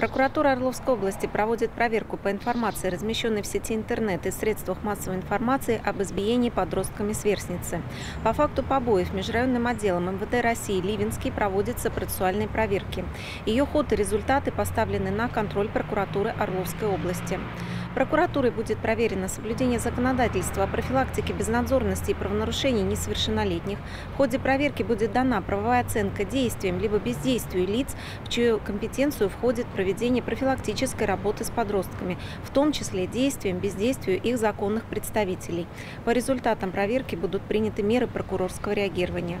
Прокуратура Орловской области проводит проверку по информации, размещенной в сети интернет и средствах массовой информации об избиении подростками сверстницы. По факту побоев межрайонным отделом МВД России Ливенский проводятся процессуальные проверки. Ее ход и результаты поставлены на контроль прокуратуры Орловской области. Прокуратурой будет проверено соблюдение законодательства о профилактике безнадзорности и правонарушений несовершеннолетних. В ходе проверки будет дана правовая оценка действиям либо бездействию лиц, в чью компетенцию входит проведение профилактической работы с подростками, в том числе действиям, бездействию их законных представителей. По результатам проверки будут приняты меры прокурорского реагирования.